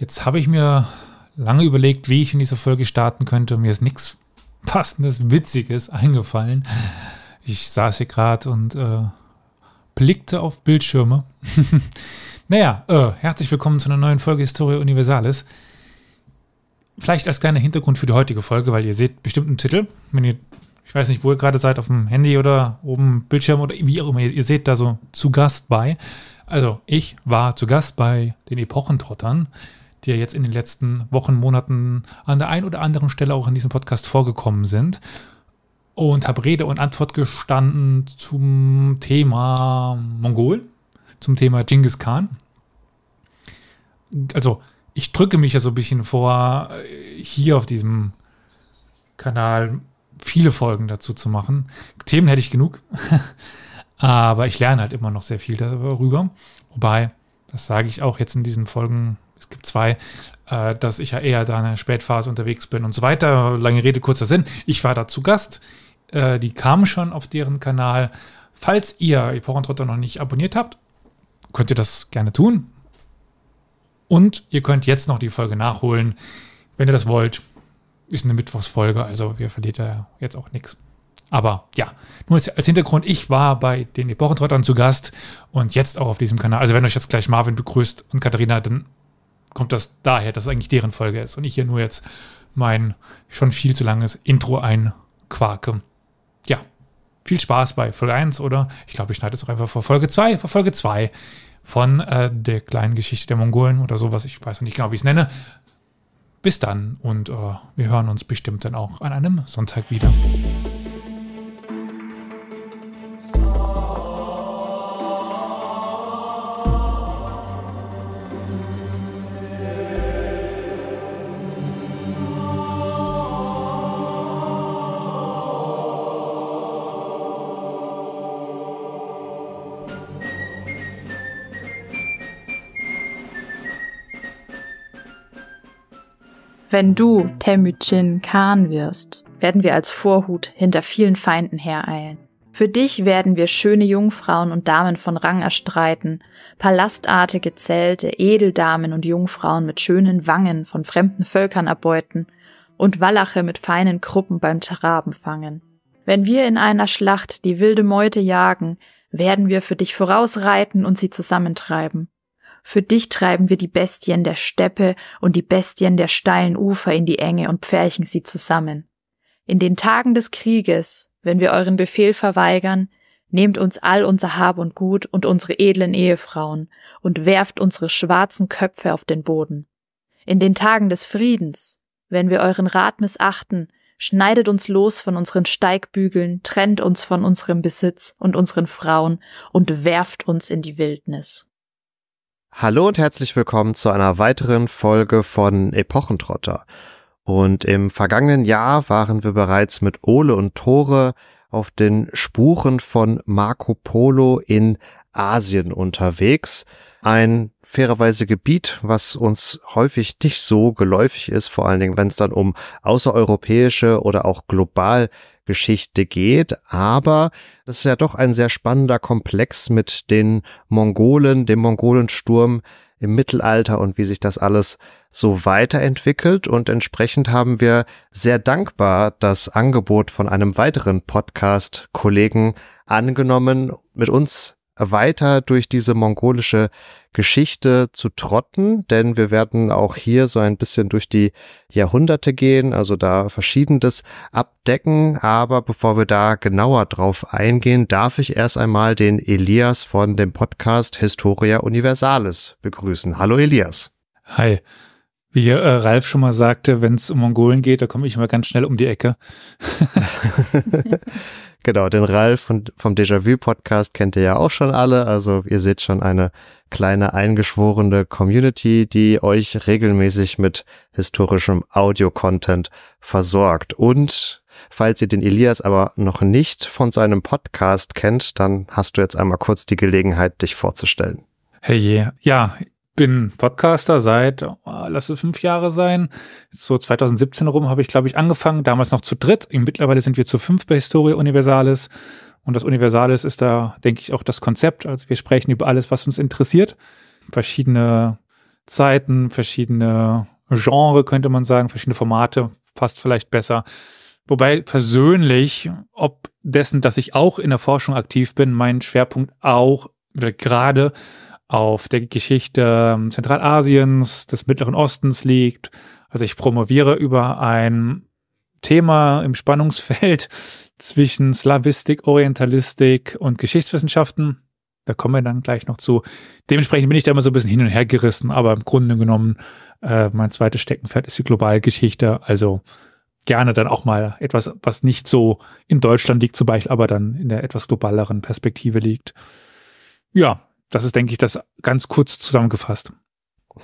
Jetzt habe ich mir lange überlegt, wie ich in diese Folge starten könnte. Mir ist nichts Passendes, Witziges eingefallen. Ich saß hier gerade und äh, blickte auf Bildschirme. naja, äh, herzlich willkommen zu einer neuen Folge Historia Universalis. Vielleicht als kleiner Hintergrund für die heutige Folge, weil ihr seht bestimmt einen Titel. Wenn ihr, ich weiß nicht, wo ihr gerade seid, auf dem Handy oder oben Bildschirm oder wie auch immer, ihr, ihr seht da so zu Gast bei. Also, ich war zu Gast bei den Epochentrottern die ja jetzt in den letzten Wochen, Monaten an der einen oder anderen Stelle auch in diesem Podcast vorgekommen sind. Und habe Rede und Antwort gestanden zum Thema Mongol, zum Thema Genghis Khan. Also, ich drücke mich ja so ein bisschen vor, hier auf diesem Kanal viele Folgen dazu zu machen. Themen hätte ich genug, aber ich lerne halt immer noch sehr viel darüber. Wobei, das sage ich auch jetzt in diesen Folgen es gibt zwei, äh, dass ich ja eher da in der Spätphase unterwegs bin und so weiter. Lange Rede, kurzer Sinn. Ich war da zu Gast. Äh, die kamen schon auf deren Kanal. Falls ihr Eporentrotter noch nicht abonniert habt, könnt ihr das gerne tun. Und ihr könnt jetzt noch die Folge nachholen, wenn ihr das wollt. Ist eine Mittwochsfolge, also wir verliert ja jetzt auch nichts. Aber ja, nur als Hintergrund, ich war bei den Epochentrottern zu Gast und jetzt auch auf diesem Kanal. Also wenn euch jetzt gleich Marvin begrüßt und Katharina, dann kommt das daher, dass es eigentlich deren Folge ist und ich hier nur jetzt mein schon viel zu langes Intro einquarke. Ja, viel Spaß bei Folge 1 oder ich glaube, ich schneide es auch einfach vor Folge 2, vor Folge 2 von äh, der kleinen Geschichte der Mongolen oder sowas. Ich weiß noch nicht genau, wie ich es nenne. Bis dann und äh, wir hören uns bestimmt dann auch an einem Sonntag wieder. Wenn du Temücin Khan wirst, werden wir als Vorhut hinter vielen Feinden hereilen. Für dich werden wir schöne Jungfrauen und Damen von Rang erstreiten, palastartige Zelte, Edeldamen und Jungfrauen mit schönen Wangen von fremden Völkern erbeuten und Wallache mit feinen Kruppen beim Taraben fangen. Wenn wir in einer Schlacht die wilde Meute jagen, werden wir für dich vorausreiten und sie zusammentreiben. Für dich treiben wir die Bestien der Steppe und die Bestien der steilen Ufer in die Enge und pferchen sie zusammen. In den Tagen des Krieges, wenn wir euren Befehl verweigern, nehmt uns all unser Hab und Gut und unsere edlen Ehefrauen und werft unsere schwarzen Köpfe auf den Boden. In den Tagen des Friedens, wenn wir euren Rat missachten, schneidet uns los von unseren Steigbügeln, trennt uns von unserem Besitz und unseren Frauen und werft uns in die Wildnis. Hallo und herzlich willkommen zu einer weiteren Folge von Epochentrotter. Und im vergangenen Jahr waren wir bereits mit Ole und Tore auf den Spuren von Marco Polo in Asien unterwegs. Ein fairerweise Gebiet, was uns häufig nicht so geläufig ist, vor allen Dingen, wenn es dann um außereuropäische oder auch global Geschichte geht, aber das ist ja doch ein sehr spannender Komplex mit den Mongolen, dem Mongolensturm im Mittelalter und wie sich das alles so weiterentwickelt. Und entsprechend haben wir sehr dankbar das Angebot von einem weiteren Podcast-Kollegen angenommen, mit uns weiter durch diese mongolische Geschichte zu trotten, denn wir werden auch hier so ein bisschen durch die Jahrhunderte gehen, also da verschiedenes abdecken. Aber bevor wir da genauer drauf eingehen, darf ich erst einmal den Elias von dem Podcast Historia Universalis begrüßen. Hallo Elias. Hi. Wie äh, Ralf schon mal sagte, wenn es um Mongolen geht, da komme ich immer ganz schnell um die Ecke. Genau, den Ralf von, vom Déjà-vu-Podcast kennt ihr ja auch schon alle. Also ihr seht schon eine kleine eingeschworene Community, die euch regelmäßig mit historischem Audio-Content versorgt. Und falls ihr den Elias aber noch nicht von seinem Podcast kennt, dann hast du jetzt einmal kurz die Gelegenheit, dich vorzustellen. Hey, ja, bin Podcaster seit, oh, lass es fünf Jahre sein. So 2017 rum habe ich, glaube ich, angefangen. Damals noch zu dritt. Mittlerweile sind wir zu fünf bei Historia Universalis. Und das Universalis ist da, denke ich, auch das Konzept. Also wir sprechen über alles, was uns interessiert. Verschiedene Zeiten, verschiedene Genre, könnte man sagen, verschiedene Formate, passt vielleicht besser. Wobei persönlich, ob dessen, dass ich auch in der Forschung aktiv bin, mein Schwerpunkt auch gerade auf der Geschichte ähm, Zentralasiens, des Mittleren Ostens liegt. Also ich promoviere über ein Thema im Spannungsfeld zwischen Slavistik, Orientalistik und Geschichtswissenschaften. Da kommen wir dann gleich noch zu. Dementsprechend bin ich da immer so ein bisschen hin und her gerissen, aber im Grunde genommen, äh, mein zweites Steckenpferd ist die Globalgeschichte. Also gerne dann auch mal etwas, was nicht so in Deutschland liegt, zum Beispiel, aber dann in der etwas globaleren Perspektive liegt. Ja, das ist, denke ich, das ganz kurz zusammengefasst.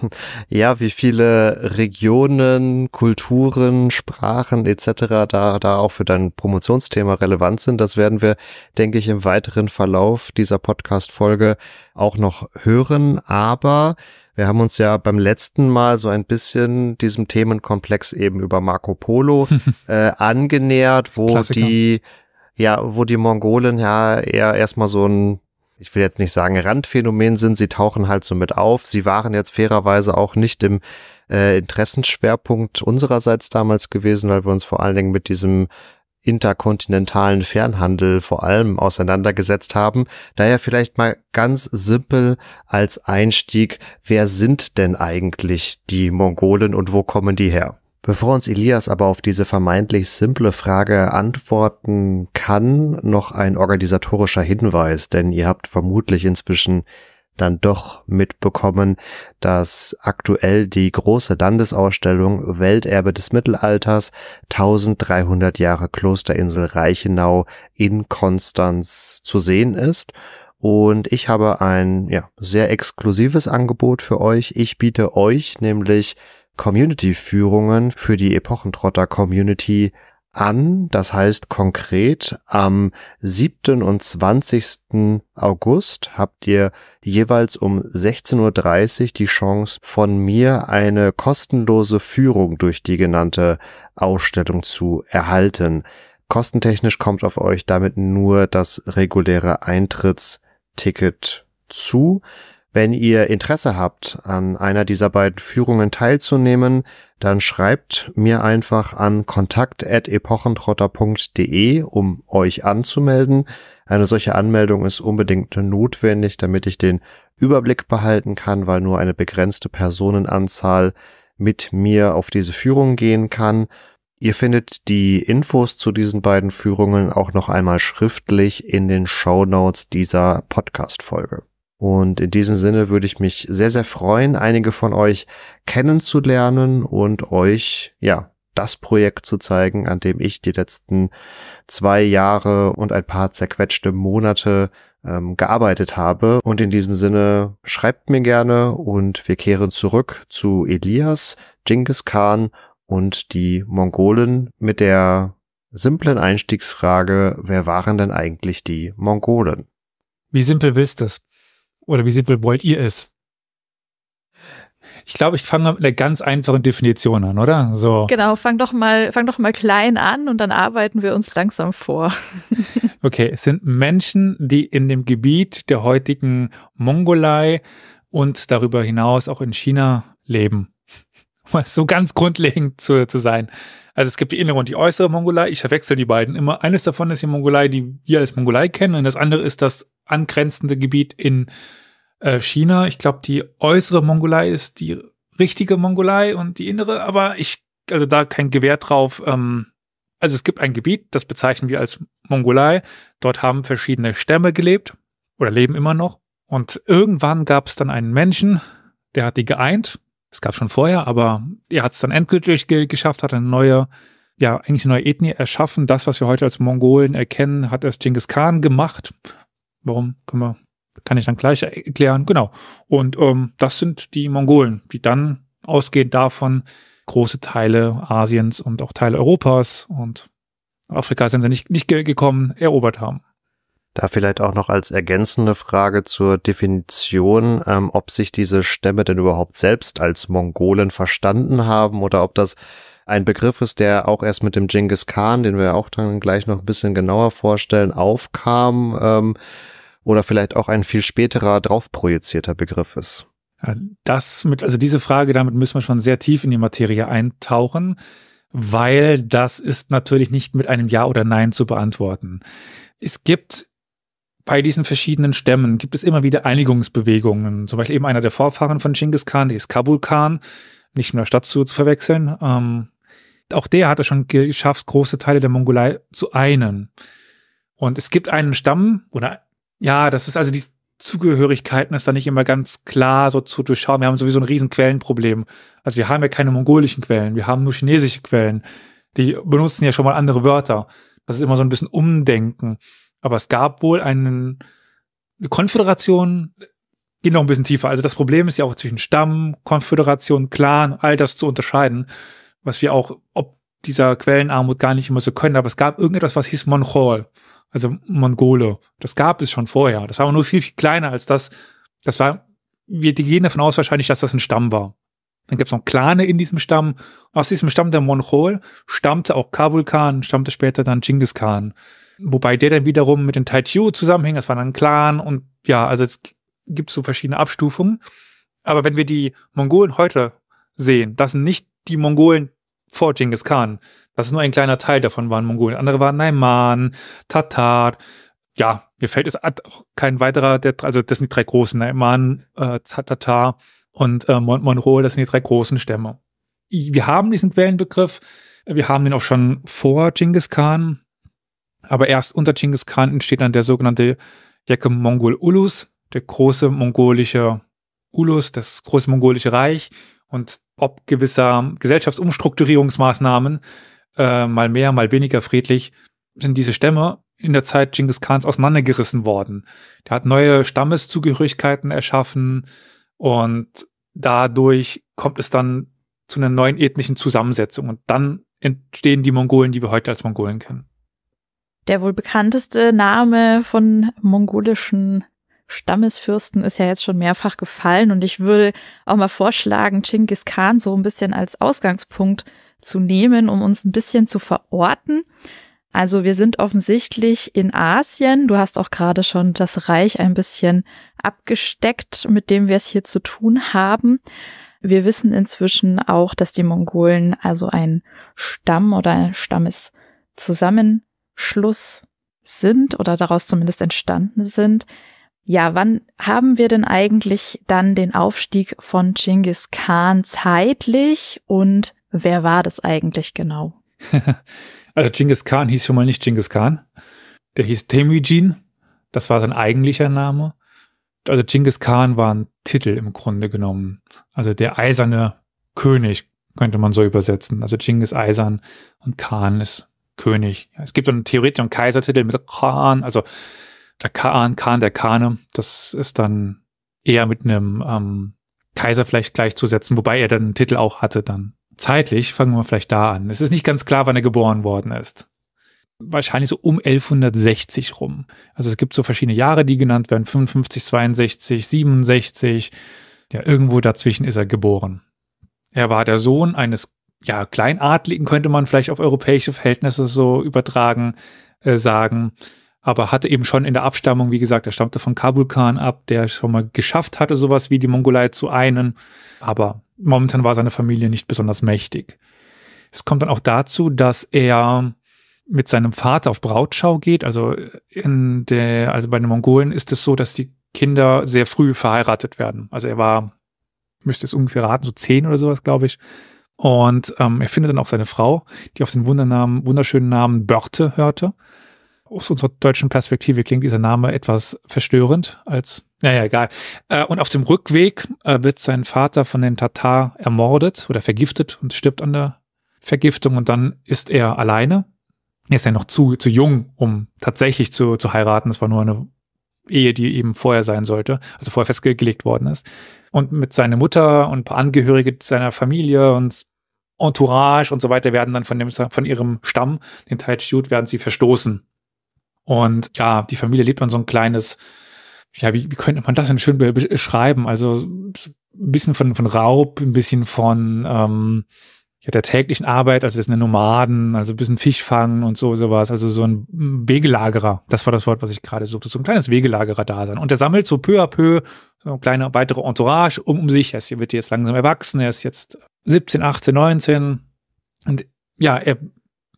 Ja, wie viele Regionen, Kulturen, Sprachen etc. da da auch für dein Promotionsthema relevant sind, das werden wir, denke ich, im weiteren Verlauf dieser Podcast-Folge auch noch hören. Aber wir haben uns ja beim letzten Mal so ein bisschen diesem Themenkomplex eben über Marco Polo äh, angenähert, wo Klassiker. die ja, wo die Mongolen ja eher erstmal so ein ich will jetzt nicht sagen Randphänomen sind, sie tauchen halt so mit auf. Sie waren jetzt fairerweise auch nicht im äh, Interessenschwerpunkt unsererseits damals gewesen, weil wir uns vor allen Dingen mit diesem interkontinentalen Fernhandel vor allem auseinandergesetzt haben. Daher vielleicht mal ganz simpel als Einstieg, wer sind denn eigentlich die Mongolen und wo kommen die her? Bevor uns Elias aber auf diese vermeintlich simple Frage antworten kann, noch ein organisatorischer Hinweis, denn ihr habt vermutlich inzwischen dann doch mitbekommen, dass aktuell die große Landesausstellung Welterbe des Mittelalters 1300 Jahre Klosterinsel Reichenau in Konstanz zu sehen ist. Und ich habe ein ja, sehr exklusives Angebot für euch. Ich biete euch nämlich Community-Führungen für die Epochentrotter Community an. Das heißt konkret am 7. und 20. August habt ihr jeweils um 16.30 Uhr die Chance von mir eine kostenlose Führung durch die genannte Ausstellung zu erhalten. Kostentechnisch kommt auf euch damit nur das reguläre Eintrittsticket zu. Wenn ihr Interesse habt, an einer dieser beiden Führungen teilzunehmen, dann schreibt mir einfach an kontakt.epochentrotter.de, um euch anzumelden. Eine solche Anmeldung ist unbedingt notwendig, damit ich den Überblick behalten kann, weil nur eine begrenzte Personenanzahl mit mir auf diese Führung gehen kann. Ihr findet die Infos zu diesen beiden Führungen auch noch einmal schriftlich in den Show Notes dieser Podcast-Folge. Und in diesem Sinne würde ich mich sehr, sehr freuen, einige von euch kennenzulernen und euch, ja, das Projekt zu zeigen, an dem ich die letzten zwei Jahre und ein paar zerquetschte Monate ähm, gearbeitet habe. Und in diesem Sinne schreibt mir gerne und wir kehren zurück zu Elias, Genghis Khan und die Mongolen mit der simplen Einstiegsfrage, wer waren denn eigentlich die Mongolen? Wie simpel willst du es? Oder wie simpel wollt ihr es? Ich glaube, ich fange mit einer ganz einfachen Definition an, oder? So. Genau, fang doch mal, fang doch mal klein an und dann arbeiten wir uns langsam vor. okay, es sind Menschen, die in dem Gebiet der heutigen Mongolei und darüber hinaus auch in China leben. Um so ganz grundlegend zu, zu sein. Also es gibt die innere und die äußere Mongolei. Ich verwechsel die beiden immer. Eines davon ist die Mongolei, die wir als Mongolei kennen, und das andere ist das angrenzende Gebiet in äh, China. Ich glaube, die äußere Mongolei ist die richtige Mongolei und die innere, aber ich, also da kein Gewehr drauf. Ähm, also es gibt ein Gebiet, das bezeichnen wir als Mongolei. Dort haben verschiedene Stämme gelebt oder leben immer noch. Und irgendwann gab es dann einen Menschen, der hat die geeint. Es gab schon vorher, aber er hat es dann endgültig ge geschafft, hat eine neue, ja, eigentlich eine neue Ethnie erschaffen. Das, was wir heute als Mongolen erkennen, hat erst Genghis Khan gemacht. Warum können wir, kann ich dann gleich erklären. Genau. Und ähm, das sind die Mongolen, die dann ausgehend davon große Teile Asiens und auch Teile Europas und Afrika sind sie nicht, nicht gekommen, erobert haben. Da vielleicht auch noch als ergänzende Frage zur Definition, ähm, ob sich diese Stämme denn überhaupt selbst als Mongolen verstanden haben oder ob das ein Begriff ist, der auch erst mit dem Genghis Khan, den wir auch dann gleich noch ein bisschen genauer vorstellen, aufkam. Ähm, oder vielleicht auch ein viel späterer drauf projizierter Begriff ist. Das mit, also diese Frage, damit müssen wir schon sehr tief in die Materie eintauchen, weil das ist natürlich nicht mit einem Ja oder Nein zu beantworten. Es gibt bei diesen verschiedenen Stämmen gibt es immer wieder Einigungsbewegungen. Zum Beispiel eben einer der Vorfahren von Genghis Khan, der ist Kabul Khan, nicht mit der Stadt zu, zu verwechseln. Ähm, auch der hat es schon geschafft, große Teile der Mongolei zu einen. Und es gibt einen Stamm, oder ja, das ist also die Zugehörigkeiten ist da nicht immer ganz klar so zu durchschauen. Wir haben sowieso ein riesen Quellenproblem. Also wir haben ja keine mongolischen Quellen, wir haben nur chinesische Quellen. Die benutzen ja schon mal andere Wörter. Das ist immer so ein bisschen Umdenken. Aber es gab wohl einen, eine Konföderation, geht noch ein bisschen tiefer. Also das Problem ist ja auch zwischen Stamm, Konföderation, Clan, all das zu unterscheiden, was wir auch, ob dieser Quellenarmut gar nicht immer so können. Aber es gab irgendetwas, was hieß Monchol also Mongole. Das gab es schon vorher. Das war aber nur viel, viel kleiner als das. Das war, wir gehen davon aus wahrscheinlich, dass das ein Stamm war. Dann gibt es noch Clane in diesem Stamm. Aus diesem Stamm der Mongol stammte auch Kabul Khan, stammte später dann Genghis Khan. Wobei der dann wiederum mit den Taichiu zusammenhing, das war dann ein Clan und ja, also es gibt so verschiedene Abstufungen. Aber wenn wir die Mongolen heute sehen, das sind nicht die Mongolen vor Genghis Khan. Das ist nur ein kleiner Teil davon waren Mongolen. Andere waren Naiman, Tatar. Ja, mir fällt es kein weiterer, der, also das sind die drei großen, Naiman, äh, Tatar und äh, Mon Monroe, das sind die drei großen Stämme. Wir haben diesen Quellenbegriff, wir haben den auch schon vor Genghis Khan, aber erst unter Genghis Khan entsteht dann der sogenannte Jacke Mongol Ulus, der große mongolische Ulus, das große mongolische Reich und ob gewisser Gesellschaftsumstrukturierungsmaßnahmen äh, mal mehr, mal weniger friedlich, sind diese Stämme in der Zeit Genghis Khans auseinandergerissen worden. Der hat neue Stammeszugehörigkeiten erschaffen und dadurch kommt es dann zu einer neuen ethnischen Zusammensetzung und dann entstehen die Mongolen, die wir heute als Mongolen kennen. Der wohl bekannteste Name von mongolischen Stammesfürsten ist ja jetzt schon mehrfach gefallen und ich würde auch mal vorschlagen, Genghis Khan so ein bisschen als Ausgangspunkt zu nehmen, um uns ein bisschen zu verorten. Also wir sind offensichtlich in Asien. Du hast auch gerade schon das Reich ein bisschen abgesteckt, mit dem wir es hier zu tun haben. Wir wissen inzwischen auch, dass die Mongolen also ein Stamm oder ein Stammeszusammenschluss sind oder daraus zumindest entstanden sind. Ja, wann haben wir denn eigentlich dann den Aufstieg von Genghis Khan zeitlich und wer war das eigentlich genau? also Genghis Khan hieß schon mal nicht Genghis Khan. Der hieß Temujin. Das war sein eigentlicher Name. Also Genghis Khan war ein Titel im Grunde genommen. Also der eiserne König könnte man so übersetzen. Also Genghis eisern und Khan ist König. Es gibt dann theoretisch einen Kaisertitel mit Khan, also der Khan, Khan der Khane, das ist dann eher mit einem ähm, Kaiser vielleicht gleichzusetzen, wobei er dann einen Titel auch hatte dann. Zeitlich fangen wir vielleicht da an. Es ist nicht ganz klar, wann er geboren worden ist. Wahrscheinlich so um 1160 rum. Also es gibt so verschiedene Jahre, die genannt werden. 55, 62, 67. Ja, irgendwo dazwischen ist er geboren. Er war der Sohn eines, ja, Kleinadligen könnte man vielleicht auf europäische Verhältnisse so übertragen, äh, sagen aber hatte eben schon in der Abstammung, wie gesagt, er stammte von Kabul Khan ab, der schon mal geschafft hatte, sowas wie die Mongolei zu einen, aber momentan war seine Familie nicht besonders mächtig. Es kommt dann auch dazu, dass er mit seinem Vater auf Brautschau geht. Also in der, also bei den Mongolen ist es so, dass die Kinder sehr früh verheiratet werden. Also er war, müsste es ungefähr raten, so zehn oder sowas, glaube ich. Und ähm, er findet dann auch seine Frau, die auf den Wundernamen, wunderschönen Namen Börte hörte aus unserer deutschen Perspektive klingt dieser Name etwas verstörend als, naja, egal. Äh, und auf dem Rückweg äh, wird sein Vater von den Tatar ermordet oder vergiftet und stirbt an der Vergiftung und dann ist er alleine. Er ist ja noch zu, zu jung, um tatsächlich zu, zu heiraten. Es war nur eine Ehe, die eben vorher sein sollte, also vorher festgelegt worden ist. Und mit seiner Mutter und ein paar Angehörige seiner Familie und Entourage und so weiter werden dann von dem, von ihrem Stamm, den Taitshiut, werden sie verstoßen und ja, die Familie lebt an so ein kleines, ja, wie, wie könnte man das denn schön beschreiben? Also ein bisschen von, von Raub, ein bisschen von, ähm, ja, der täglichen Arbeit, also das ist eine Nomaden, also ein bisschen Fisch fangen und so sowas, also so ein Wegelagerer. Das war das Wort, was ich gerade suchte, so ein kleines Wegelagerer da sein. Und er sammelt so peu à peu so eine kleine weitere Entourage um, um sich. Er wird jetzt langsam erwachsen, er ist jetzt 17, 18, 19 und ja, er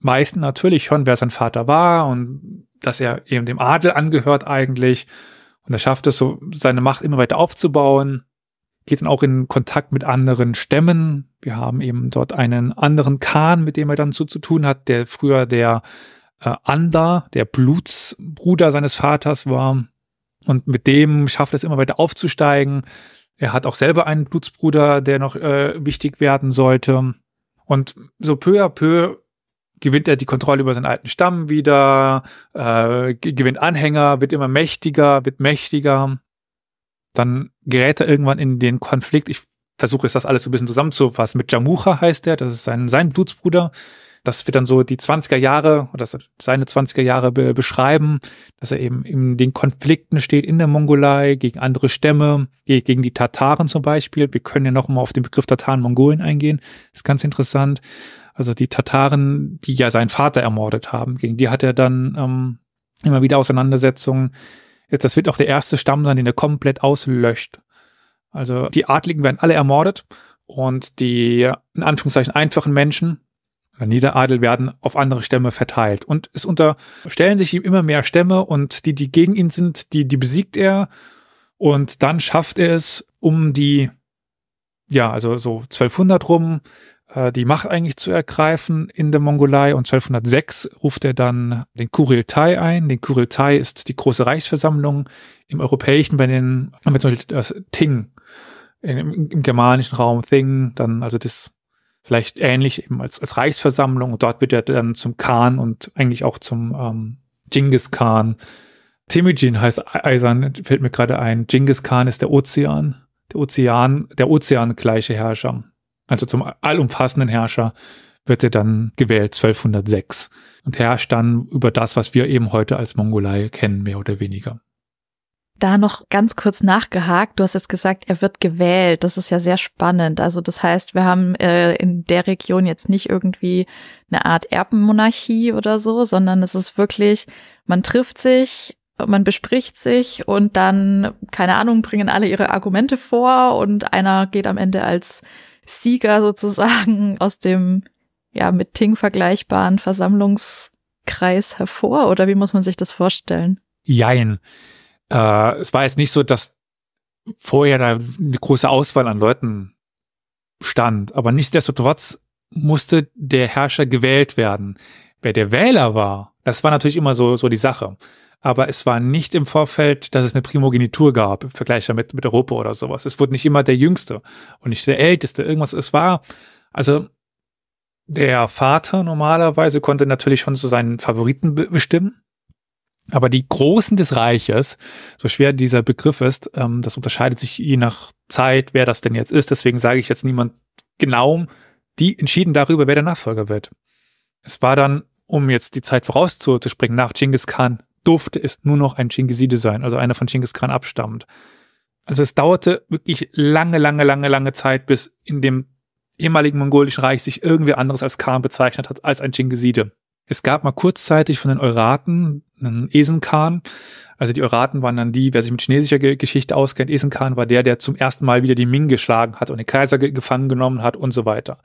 weiß natürlich schon, wer sein Vater war und dass er eben dem Adel angehört eigentlich. Und er schafft es so, seine Macht immer weiter aufzubauen geht dann auch in Kontakt mit anderen Stämmen. Wir haben eben dort einen anderen Khan, mit dem er dann so zu tun hat, der früher der äh, Anda, der Blutsbruder seines Vaters war. Und mit dem schafft es immer weiter aufzusteigen. Er hat auch selber einen Blutsbruder, der noch äh, wichtig werden sollte. Und so peu à peu gewinnt er die Kontrolle über seinen alten Stamm wieder, äh, gewinnt Anhänger, wird immer mächtiger, wird mächtiger dann gerät er irgendwann in den Konflikt. Ich versuche jetzt das alles so ein bisschen zusammenzufassen. Mit Jamucha heißt er, das ist sein, sein Blutsbruder. Das wird dann so die 20er Jahre oder seine 20er Jahre be beschreiben, dass er eben in den Konflikten steht in der Mongolei gegen andere Stämme, gegen die Tataren zum Beispiel. Wir können ja noch mal auf den Begriff Tataren-Mongolen eingehen. Das ist ganz interessant. Also die Tataren, die ja seinen Vater ermordet haben, gegen die hat er dann ähm, immer wieder Auseinandersetzungen. Jetzt, das wird auch der erste Stamm sein, den er komplett auslöscht. Also die Adligen werden alle ermordet und die in Anführungszeichen einfachen Menschen Niederadel werden auf andere Stämme verteilt. Und es unterstellen sich ihm immer mehr Stämme und die, die gegen ihn sind, die, die besiegt er. Und dann schafft er es, um die, ja, also so 1200 rum, äh, die Macht eigentlich zu ergreifen in der Mongolei und 1206 ruft er dann den Kuriltai ein. Den Kuriltai ist die große Reichsversammlung im europäischen, bei den haben wir zum Beispiel das Ting im, im germanischen Raum Thing, dann also das vielleicht ähnlich eben als, als Reichsversammlung und dort wird er dann zum Khan und eigentlich auch zum ähm, Genghis Khan. Temujin heißt Eisern, fällt mir gerade ein. Genghis Khan ist der Ozean, der Ozean, der ozeangleiche Herrscher also zum allumfassenden Herrscher, wird er dann gewählt 1206 und herrscht dann über das, was wir eben heute als Mongolei kennen, mehr oder weniger. Da noch ganz kurz nachgehakt. Du hast jetzt gesagt, er wird gewählt. Das ist ja sehr spannend. Also das heißt, wir haben äh, in der Region jetzt nicht irgendwie eine Art Erbenmonarchie oder so, sondern es ist wirklich, man trifft sich, man bespricht sich und dann, keine Ahnung, bringen alle ihre Argumente vor und einer geht am Ende als Sieger sozusagen aus dem ja mit Ting vergleichbaren Versammlungskreis hervor oder wie muss man sich das vorstellen? Jein. Äh, es war jetzt nicht so, dass vorher da eine große Auswahl an Leuten stand, aber nichtsdestotrotz musste der Herrscher gewählt werden. Wer der Wähler war, das war natürlich immer so, so die Sache aber es war nicht im Vorfeld, dass es eine Primogenitur gab, im Vergleich mit, mit Europa oder sowas. Es wurde nicht immer der Jüngste und nicht der Älteste, irgendwas. Es war, also der Vater normalerweise konnte natürlich schon so seinen Favoriten bestimmen. Aber die Großen des Reiches, so schwer dieser Begriff ist, ähm, das unterscheidet sich je nach Zeit, wer das denn jetzt ist. Deswegen sage ich jetzt niemand genau, die entschieden darüber, wer der Nachfolger wird. Es war dann, um jetzt die Zeit vorauszuspringen, nach Genghis Khan durfte es nur noch ein Chingiside sein, also einer von Genghis Khan abstammt. Also es dauerte wirklich lange, lange, lange, lange Zeit, bis in dem ehemaligen mongolischen Reich sich irgendwer anderes als Khan bezeichnet hat als ein Chingiside. Es gab mal kurzzeitig von den Euraten einen Esenkhan. Also die Euraten waren dann die, wer sich mit chinesischer Geschichte auskennt, Esenkhan war der, der zum ersten Mal wieder die Ming geschlagen hat und den Kaiser gefangen genommen hat und so weiter.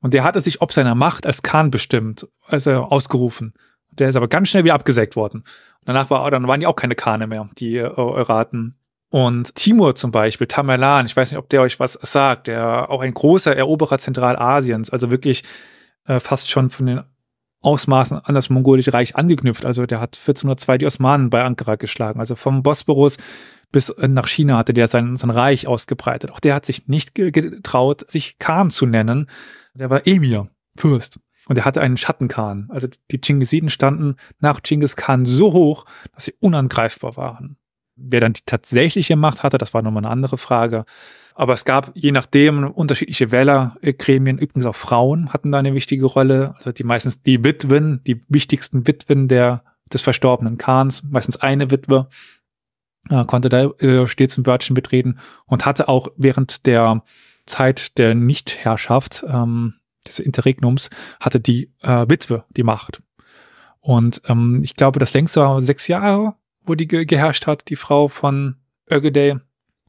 Und der hatte sich ob seiner Macht als Khan bestimmt, also ausgerufen. Der ist aber ganz schnell wieder abgesägt worden. Danach war, dann waren die auch keine Kane mehr, die äh, Euraten. Und Timur zum Beispiel, Tamerlan, ich weiß nicht, ob der euch was sagt, der auch ein großer Eroberer Zentralasiens, also wirklich äh, fast schon von den Ausmaßen an das mongolische Reich angeknüpft. Also der hat 1402 die Osmanen bei Ankara geschlagen. Also vom Bosporus bis nach China hatte der sein, sein Reich ausgebreitet. Auch der hat sich nicht getraut, sich Khan zu nennen. Der war Emir, Fürst. Und er hatte einen Schattenkhan. Also die Chingisiden standen nach Genghis Khan so hoch, dass sie unangreifbar waren. Wer dann die tatsächliche Macht hatte, das war nochmal eine andere Frage. Aber es gab je nachdem unterschiedliche Wählergremien. Übrigens auch Frauen hatten da eine wichtige Rolle. Also die meistens die Witwen, die wichtigsten Witwen der, des verstorbenen Khans, meistens eine Witwe, äh, konnte da äh, stets ein Wörtchen mitreden und hatte auch während der Zeit der Nichtherrschaft ähm, des Interregnums, hatte die äh, Witwe die Macht. Und ähm, ich glaube, das längste war sechs Jahre, wo die ge geherrscht hat, die Frau von Ögedei.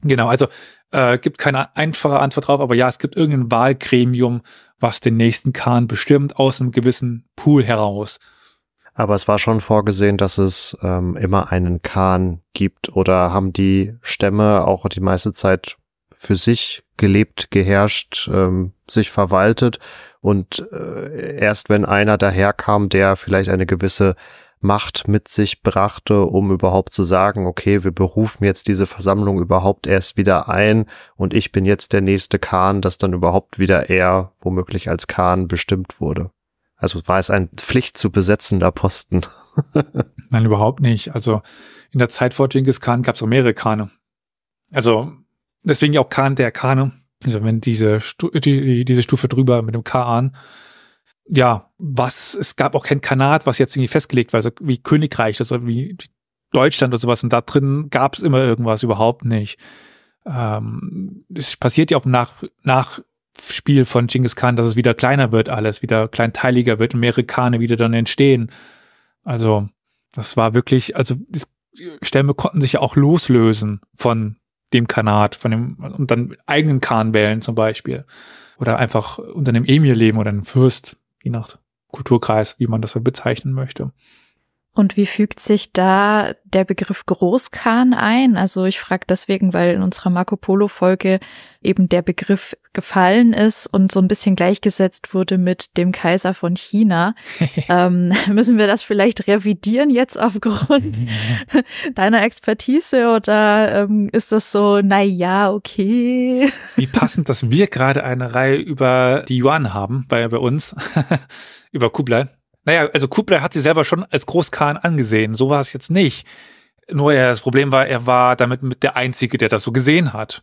Genau, also äh, gibt keine einfache Antwort drauf, aber ja, es gibt irgendein Wahlgremium, was den nächsten Khan bestimmt aus einem gewissen Pool heraus. Aber es war schon vorgesehen, dass es ähm, immer einen Khan gibt oder haben die Stämme auch die meiste Zeit für sich gelebt, geherrscht, ähm, sich verwaltet und äh, erst wenn einer daherkam, der vielleicht eine gewisse Macht mit sich brachte, um überhaupt zu sagen, okay, wir berufen jetzt diese Versammlung überhaupt erst wieder ein und ich bin jetzt der nächste Khan, dass dann überhaupt wieder er womöglich als Khan bestimmt wurde. Also war es ein Pflicht zu besetzender Posten. Nein, überhaupt nicht. Also in der Zeit vor Genghis Khan gab es auch mehrere Khane. Also deswegen auch Khan der Khane. Also wenn diese, Stu die, diese Stufe drüber mit dem Khan ja, was, es gab auch kein Kanat, was jetzt irgendwie festgelegt war, also wie Königreich, also wie Deutschland oder sowas. Und da drin gab es immer irgendwas überhaupt nicht. Ähm, es passiert ja auch nach, nach Spiel von Genghis Khan, dass es wieder kleiner wird alles, wieder kleinteiliger wird und mehrere Kane wieder dann entstehen. Also, das war wirklich, also die Stämme konnten sich ja auch loslösen von dem Kanat, von dem, und dann eigenen Khan wählen zum Beispiel. Oder einfach unter einem Emir leben oder einem Fürst je nach Kulturkreis, wie man das so bezeichnen möchte. Und wie fügt sich da der Begriff Großkhan ein? Also ich frage deswegen, weil in unserer Marco Polo Folge eben der Begriff gefallen ist und so ein bisschen gleichgesetzt wurde mit dem Kaiser von China. ähm, müssen wir das vielleicht revidieren jetzt aufgrund deiner Expertise oder ähm, ist das so, na ja, okay? Wie passend, dass wir gerade eine Reihe über die Yuan haben bei, bei uns, über Kublai. Naja, also Kublai hat sich selber schon als Großkhan angesehen. So war es jetzt nicht. Nur ja, das Problem war, er war damit mit der Einzige, der das so gesehen hat.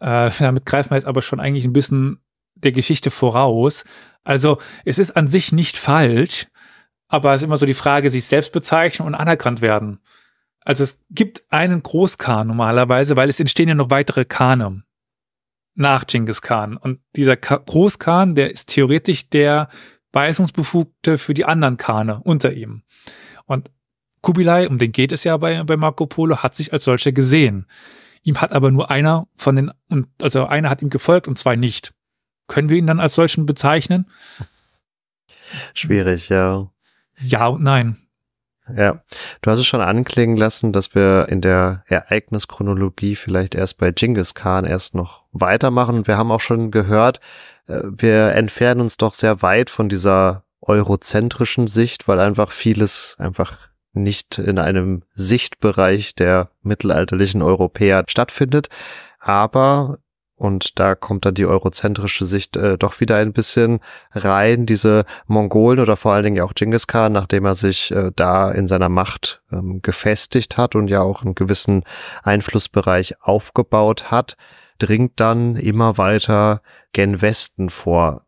Äh, damit greifen wir jetzt aber schon eigentlich ein bisschen der Geschichte voraus. Also es ist an sich nicht falsch, aber es ist immer so die Frage, sich selbst bezeichnen und anerkannt werden. Also es gibt einen Großkhan normalerweise, weil es entstehen ja noch weitere Khane nach Genghis Khan. Und dieser Großkhan, der ist theoretisch der Weisungsbefugte für die anderen Kane unter ihm. Und Kubilai, um den geht es ja bei, bei Marco Polo, hat sich als solcher gesehen. Ihm hat aber nur einer von den, und also einer hat ihm gefolgt und zwei nicht. Können wir ihn dann als solchen bezeichnen? Schwierig, ja. Ja und nein. Ja, du hast es schon anklingen lassen, dass wir in der Ereignischronologie vielleicht erst bei Genghis Khan erst noch weitermachen. Wir haben auch schon gehört, wir entfernen uns doch sehr weit von dieser eurozentrischen Sicht, weil einfach vieles einfach nicht in einem Sichtbereich der mittelalterlichen Europäer stattfindet. Aber und da kommt dann die eurozentrische Sicht äh, doch wieder ein bisschen rein. Diese Mongolen oder vor allen Dingen ja auch Genghis Khan, nachdem er sich äh, da in seiner Macht ähm, gefestigt hat und ja auch einen gewissen Einflussbereich aufgebaut hat, dringt dann immer weiter gen Westen vor.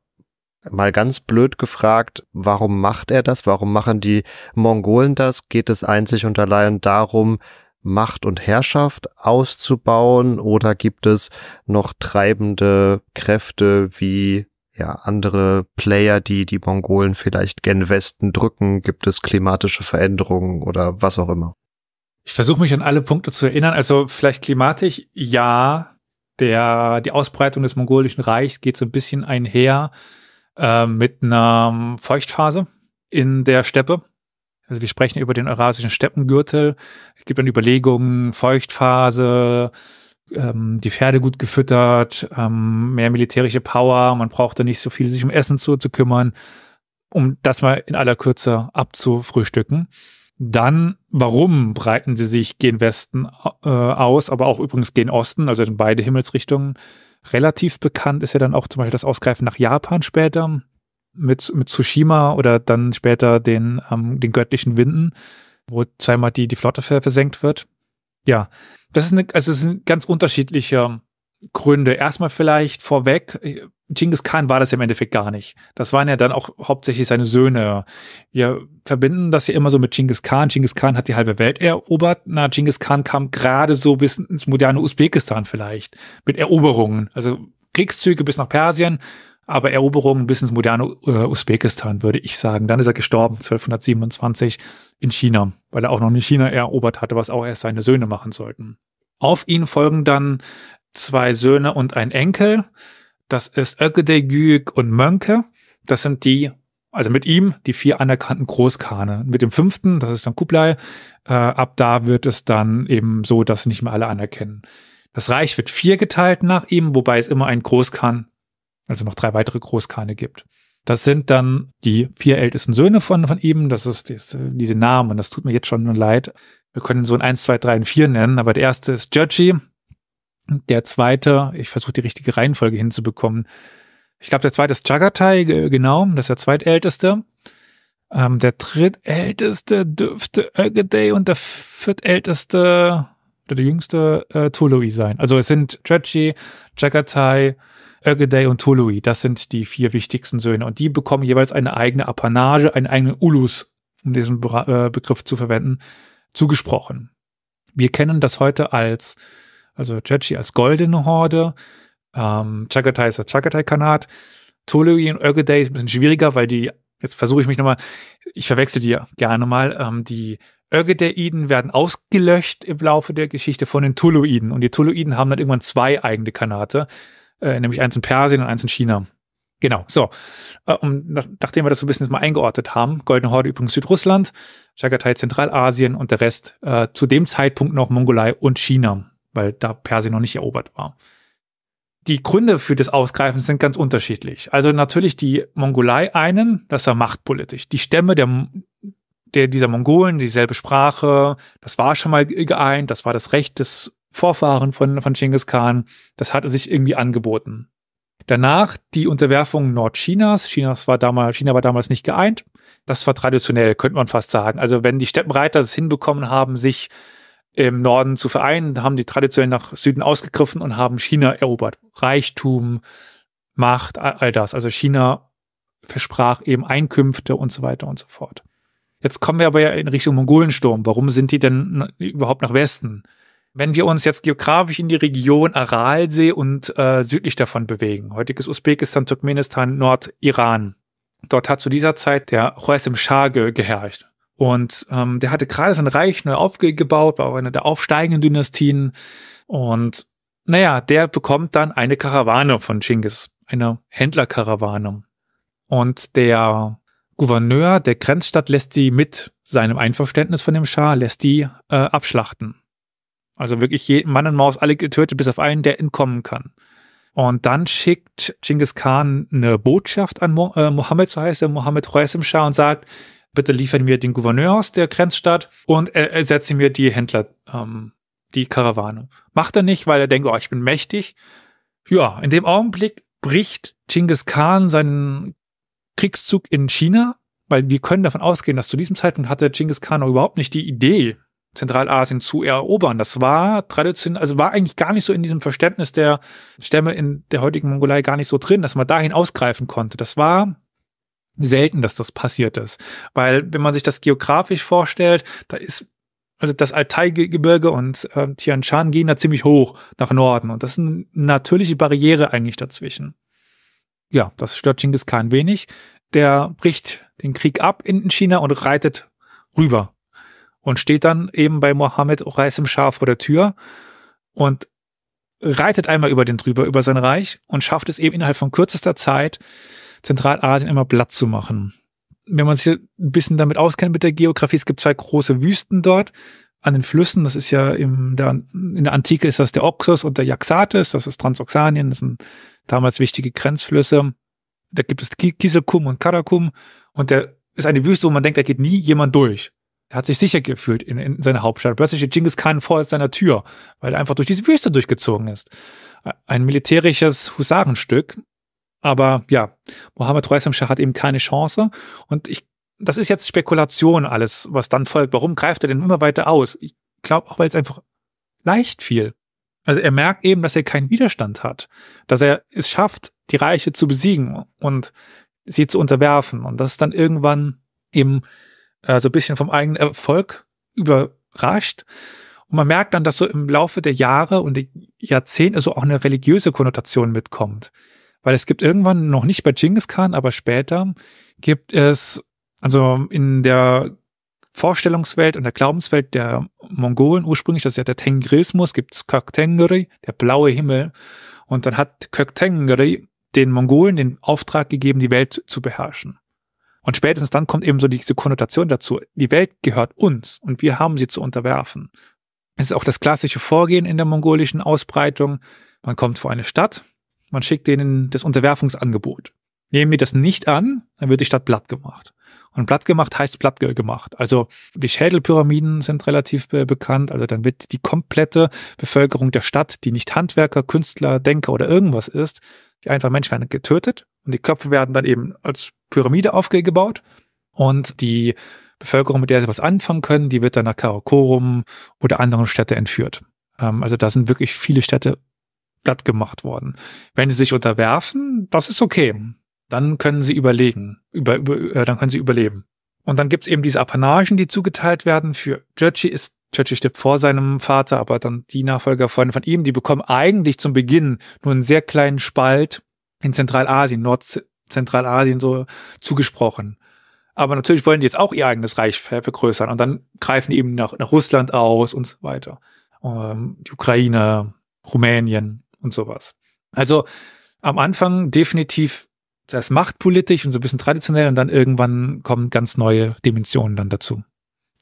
Mal ganz blöd gefragt, warum macht er das? Warum machen die Mongolen das? Geht es einzig und allein darum, Macht und Herrschaft auszubauen oder gibt es noch treibende Kräfte wie ja, andere Player, die die Mongolen vielleicht gen Westen drücken? Gibt es klimatische Veränderungen oder was auch immer? Ich versuche mich an alle Punkte zu erinnern. Also vielleicht klimatisch, ja, der, die Ausbreitung des mongolischen Reichs geht so ein bisschen einher äh, mit einer Feuchtphase in der Steppe. Also wir sprechen über den eurasischen Steppengürtel. Es gibt dann Überlegungen, Feuchtphase, ähm, die Pferde gut gefüttert, ähm, mehr militärische Power, man braucht da nicht so viel sich um Essen zu, zu kümmern, um das mal in aller Kürze abzufrühstücken. Dann, warum breiten sie sich gen Westen äh, aus, aber auch übrigens gen Osten, also in beide Himmelsrichtungen. Relativ bekannt ist ja dann auch zum Beispiel das Ausgreifen nach Japan später mit, mit Tsushima oder dann später den, ähm, den göttlichen Winden, wo zweimal die, die Flotte versenkt wird. Ja, das ist eine, also es sind ganz unterschiedliche Gründe. Erstmal vielleicht vorweg, Genghis Khan war das im Endeffekt gar nicht. Das waren ja dann auch hauptsächlich seine Söhne. Wir verbinden das ja immer so mit Genghis Khan. Genghis Khan hat die halbe Welt erobert. Na, Genghis Khan kam gerade so bis ins moderne Usbekistan vielleicht mit Eroberungen. Also Kriegszüge bis nach Persien. aber Eroberungen bis ins moderne äh, Usbekistan, würde ich sagen. Dann ist er gestorben, 1227 in China, weil er auch noch in China erobert hatte, was auch erst seine Söhne machen sollten. Auf ihn folgen dann zwei Söhne und ein Enkel. Das ist Ögedegüg und Mönke. Das sind die, also mit ihm, die vier anerkannten Großkane. Mit dem fünften, das ist dann Kublai, äh, ab da wird es dann eben so, dass nicht mehr alle anerkennen. Das Reich wird vier geteilt nach ihm, wobei es immer einen Großkhan, also noch drei weitere Großkane gibt. Das sind dann die vier ältesten Söhne von, von ihm. Das ist, das, diese Namen, das tut mir jetzt schon nur leid. Wir können so ein 1, 2, 3 und 4 nennen, aber der erste ist Judgy. Der zweite, ich versuche die richtige Reihenfolge hinzubekommen. Ich glaube, der zweite ist Chagatai, genau, das ist der zweitälteste. Ähm, der drittälteste dürfte Ögedei und der viertälteste oder der jüngste äh, Tolui sein. Also es sind Trechi, Chagatai, Ögedei und Tolui. Das sind die vier wichtigsten Söhne. Und die bekommen jeweils eine eigene Apanage, einen eigenen Ulus, um diesen Be äh, Begriff zu verwenden, zugesprochen. Wir kennen das heute als, also Chechi als goldene Horde, ähm, Chagatai ist der Chagatai-Kanat, Tolui und Ögedei ist ein bisschen schwieriger, weil die, jetzt versuche ich mich nochmal, ich verwechsel die gerne mal, ähm, die Ögedeiden werden ausgelöscht im Laufe der Geschichte von den Tuluiden und die Tuluiden haben dann irgendwann zwei eigene Kanate, äh, nämlich eins in Persien und eins in China. Genau, so. Äh, und nach, nachdem wir das so ein bisschen mal eingeordnet haben, Goldene Horde übrigens Südrussland, Chagatai Zentralasien und der Rest äh, zu dem Zeitpunkt noch Mongolei und China, weil da Persien noch nicht erobert war. Die Gründe für das Ausgreifen sind ganz unterschiedlich. Also natürlich die Mongolei einen, das war machtpolitisch. Die Stämme der, der, dieser Mongolen, dieselbe Sprache, das war schon mal geeint, das war das Recht des Vorfahren von, von Genghis Khan, das hatte sich irgendwie angeboten. Danach die Unterwerfung Nordchinas. Chinas war damals, China war damals nicht geeint. Das war traditionell, könnte man fast sagen. Also wenn die Steppenreiter es hinbekommen haben, sich im Norden zu vereinen, haben die traditionell nach Süden ausgegriffen und haben China erobert. Reichtum, Macht, all das. Also China versprach eben Einkünfte und so weiter und so fort. Jetzt kommen wir aber ja in Richtung Mongolensturm. Warum sind die denn überhaupt nach Westen? Wenn wir uns jetzt geografisch in die Region Aralsee und äh, südlich davon bewegen, heutiges Usbekistan, Turkmenistan, Nordiran, dort hat zu dieser Zeit der Schah ge geherrscht. Und ähm, der hatte gerade sein Reich neu aufgebaut, war auch eine der aufsteigenden Dynastien. Und naja, der bekommt dann eine Karawane von Genghis, eine Händlerkarawane. Und der Gouverneur der Grenzstadt lässt die mit seinem Einverständnis von dem Schah, lässt die äh, abschlachten. Also wirklich jeden Mann und Maus alle getötet, bis auf einen, der entkommen kann. Und dann schickt Genghis Khan eine Botschaft an Mo äh, Mohammed, so heißt er, Mohammed Khwarizm Shah und sagt, bitte liefern mir den Gouverneur aus der Grenzstadt und er, ersetze mir die Händler, ähm, die Karawane. Macht er nicht, weil er denkt, oh, ich bin mächtig. Ja, in dem Augenblick bricht Genghis Khan seinen Kriegszug in China, weil wir können davon ausgehen, dass zu diesem Zeitpunkt hatte Genghis Khan auch überhaupt nicht die Idee, Zentralasien zu erobern. Das war traditionell, also war eigentlich gar nicht so in diesem Verständnis der Stämme in der heutigen Mongolei gar nicht so drin, dass man dahin ausgreifen konnte. Das war selten, dass das passiert ist. Weil, wenn man sich das geografisch vorstellt, da ist, also das Altai-Gebirge und äh, Tian Shan gehen da ziemlich hoch nach Norden. Und das ist eine natürliche Barriere eigentlich dazwischen. Ja, das stört Genghis Khan wenig. Der bricht den Krieg ab in China und reitet rüber und steht dann eben bei Mohammed Reisim Schah vor der Tür und reitet einmal über den drüber, über sein Reich und schafft es eben innerhalb von kürzester Zeit, Zentralasien immer platt zu machen. Wenn man sich ein bisschen damit auskennt mit der Geografie, es gibt zwei große Wüsten dort an den Flüssen. Das ist ja im, der, in der Antike ist das der Oxus und der Jaxates, das ist Transoxanien, das sind damals wichtige Grenzflüsse. Da gibt es Kieselkum und Karakum und der ist eine Wüste, wo man denkt, da geht nie jemand durch. Er hat sich sicher gefühlt in, in seiner Hauptstadt. Plötzlich steht Genghis Khan vor seiner Tür, weil er einfach durch diese Wüste durchgezogen ist. Ein militärisches Husarenstück. Aber ja, Mohammed Reisam Shah hat eben keine Chance. Und ich, das ist jetzt Spekulation alles, was dann folgt. Warum greift er denn immer weiter aus? Ich glaube auch, weil es einfach leicht fiel. Also er merkt eben, dass er keinen Widerstand hat, dass er es schafft, die Reiche zu besiegen und sie zu unterwerfen. Und das ist dann irgendwann eben äh, so ein bisschen vom eigenen Erfolg überrascht. Und man merkt dann, dass so im Laufe der Jahre und der Jahrzehnte so auch eine religiöse Konnotation mitkommt. Weil es gibt irgendwann noch nicht bei Genghis Khan, aber später gibt es, also in der Vorstellungswelt und der Glaubenswelt der Mongolen ursprünglich, das ist ja der Tengrismus, gibt es Köktengri, der blaue Himmel. Und dann hat Köktengri den Mongolen den Auftrag gegeben, die Welt zu beherrschen. Und spätestens dann kommt eben so diese Konnotation dazu. Die Welt gehört uns und wir haben sie zu unterwerfen. Es ist auch das klassische Vorgehen in der mongolischen Ausbreitung. Man kommt vor eine Stadt, man schickt denen das Unterwerfungsangebot. Nehmen die das nicht an, dann wird die Stadt platt gemacht. Und platt gemacht heißt platt gemacht. Also die Schädelpyramiden sind relativ be bekannt. Also dann wird die komplette Bevölkerung der Stadt, die nicht Handwerker, Künstler, Denker oder irgendwas ist, die einfach Menschen werden getötet und die Köpfe werden dann eben als Pyramide aufgebaut und die Bevölkerung, mit der sie was anfangen können, die wird dann nach Karakorum oder anderen Städte entführt. Ähm, also da sind wirklich viele Städte platt gemacht worden. Wenn sie sich unterwerfen, das ist okay. Dann können sie überlegen, über, über, äh, dann können sie überleben. Und dann gibt's eben diese Apanagen, die zugeteilt werden. Für Judgy ist, Judgy stirbt vor seinem Vater, aber dann die Nachfolger von, von ihm, die bekommen eigentlich zum Beginn nur einen sehr kleinen Spalt in Zentralasien, Nordzentralasien so zugesprochen. Aber natürlich wollen die jetzt auch ihr eigenes Reich vergrößern und dann greifen die eben nach, nach Russland aus und so weiter. Ähm, die Ukraine, Rumänien und sowas. Also am Anfang definitiv zuerst machtpolitisch und so ein bisschen traditionell und dann irgendwann kommen ganz neue Dimensionen dann dazu.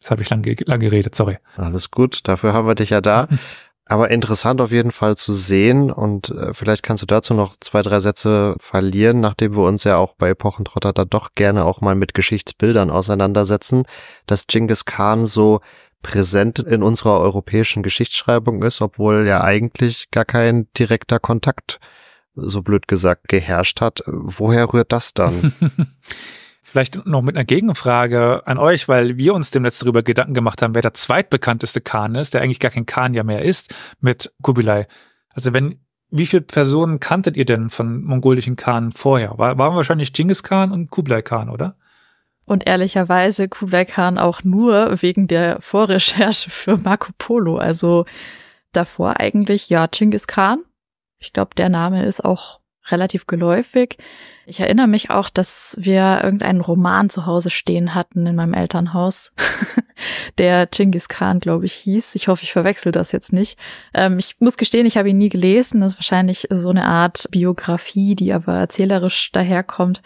Das habe ich lange lang geredet, sorry. Alles gut, dafür haben wir dich ja da. Aber interessant auf jeden Fall zu sehen und äh, vielleicht kannst du dazu noch zwei, drei Sätze verlieren, nachdem wir uns ja auch bei Epochentrotter da doch gerne auch mal mit Geschichtsbildern auseinandersetzen, dass Genghis Khan so präsent in unserer europäischen Geschichtsschreibung ist, obwohl ja eigentlich gar kein direkter Kontakt, so blöd gesagt, geherrscht hat. Woher rührt das dann? Vielleicht noch mit einer Gegenfrage an euch, weil wir uns demnächst darüber Gedanken gemacht haben, wer der zweitbekannteste Khan ist, der eigentlich gar kein Khan ja mehr ist, mit Kubilai. Also wenn, wie viele Personen kanntet ihr denn von mongolischen Khan vorher? War, waren wahrscheinlich Genghis Khan und Kublai Khan, oder? Und ehrlicherweise Kublai Khan auch nur wegen der Vorrecherche für Marco Polo. Also davor eigentlich, ja, Genghis Khan. Ich glaube, der Name ist auch relativ geläufig. Ich erinnere mich auch, dass wir irgendeinen Roman zu Hause stehen hatten in meinem Elternhaus, der Genghis Khan, glaube ich, hieß. Ich hoffe, ich verwechsel das jetzt nicht. Ähm, ich muss gestehen, ich habe ihn nie gelesen. Das ist wahrscheinlich so eine Art Biografie, die aber erzählerisch daherkommt.